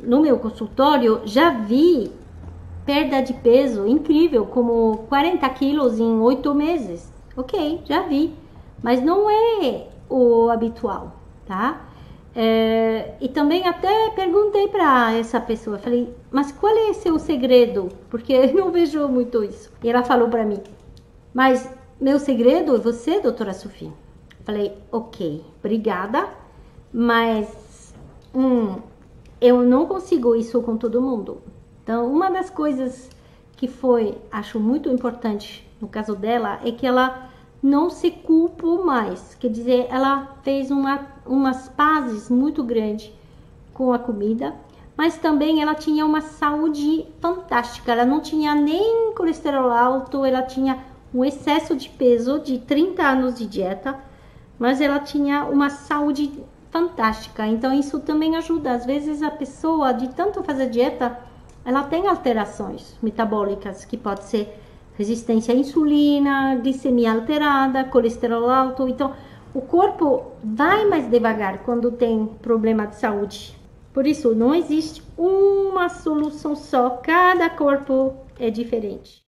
no meu consultório já vi perda de peso incrível, como 40 quilos em oito meses. Ok, já vi, mas não é o habitual, tá? É, e também até perguntei para essa pessoa, falei, mas qual é seu segredo? Porque eu não vejo muito isso. E ela falou para mim, mas meu segredo é você, doutora Sofia. Falei, ok, obrigada, mas hum, eu não consigo isso com todo mundo. Então, uma das coisas que foi, acho muito importante no caso dela, é que ela não se culpou mais. Quer dizer, ela fez uma, umas pazes muito grandes com a comida, mas também ela tinha uma saúde fantástica. Ela não tinha nem colesterol alto, ela tinha um excesso de peso de 30 anos de dieta, mas ela tinha uma saúde fantástica. Então isso também ajuda. Às vezes a pessoa de tanto fazer dieta, ela tem alterações metabólicas que pode ser resistência à insulina, glicemia alterada, colesterol alto. Então, o corpo vai mais devagar quando tem problema de saúde. Por isso, não existe uma solução só, cada corpo é diferente.